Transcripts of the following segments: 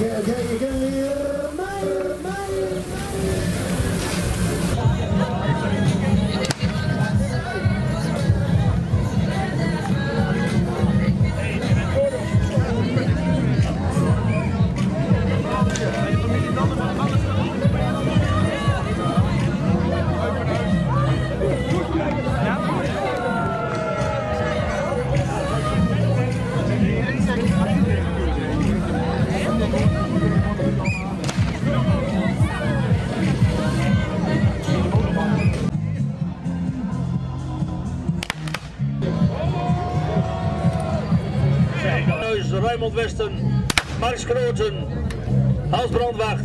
kijken weer naar mij. Huis, Rijmond Westen, Max Groten, Hans Brandwacht.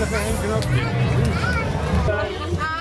Hands up, hands up.